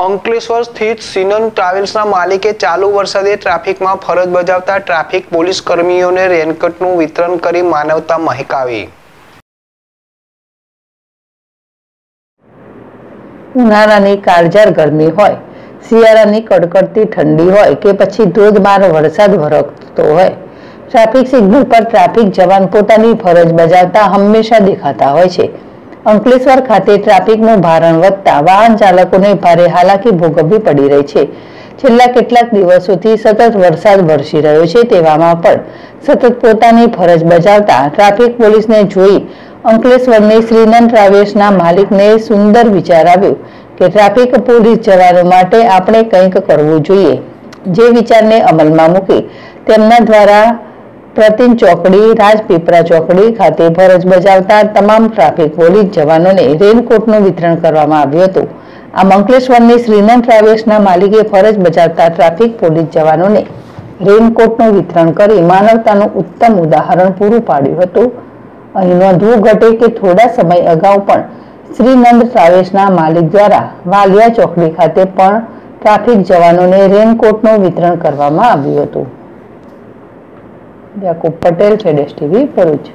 અંકલેશ્વર સ્થિત સિનન ટ્રાવેલ્સના માલિકે ચાલુ વરસાદે ટ્રાફિકમાં ફરજ બજાવતા ટ્રાફિક પોલીસ કર્મીઓને રેનકોટનું વિતરણ કરી માનવતા મહેકાવી. ઉનાળાની કાળઝાળ ગરમી હોય, શિયાળાની કડકડતી ઠંડી હોય કે પછી ધોધમાર વરસાદ વરસતો હોય, ટ્રાફિક સિગ્નલ પર ટ્રાફિક જવાન પોતાની ફરજ બજાવતા હંમેશા દેખાતા હોય છે. અંકલેશ્વર ખાતે ટ્રાફિકનું ભારણ વધતા વાહન ચાલકોને ભારે હાલાકી ભોગવવી પડી રહી છે. છેલ્લા કેટલાક દિવસોથી સતત વરસાદ વરસી રહ્યો છે તેવામાં પણ સતત પોતાની ફરજ બજાવતા ટ્રાફિક પોલીસને જોઈ અંકલેશ્વરની શ્રીનંદ ટ્રાવેલ્સના માલિકને સુંદર વિચાર આવ્યો કે ટ્રાફિક પોલીસ જવાનો માટે આપણે કંઈક કરવું જોઈએ. જે વિચારને અમલમાં મૂકી તેમના દ્વારા પ્રતિન ચોકડી રાજપીપરા ચોકડી ખાતે ફરજ બજાવતા તમામ ટ્રાફિક પોલીસ જવાનોને રેનકોટનું વિતરણ કરવામાં આવ્યું હતું. આ મંકલેશ્વરની શ્રીનંદ ટ્રાવેલ્સના માલિકે ફરજ બજાવતા ટ્રાફિક પોલીસ જવાનોને રેનકોટનું વિતરણ કરી માનવતાનું ઉત્તમ ઉદાહરણ પૂરું પાડ્યું હતું. અહીં નોંધવું ઘટે કે થોડા સમય અગાઉ પણ શ્રીનંદ ટ્રાવેલ્સના માલિક દ્વારા વાલિયા ચોકડી ખાતે પણ ટ્રાફિક જવાનોને રેનકોટનું વિતરણ કરવામાં આવ્યું હતું. યાકુબ પટેલ છે ડેશ ટીવી ભરૂચ.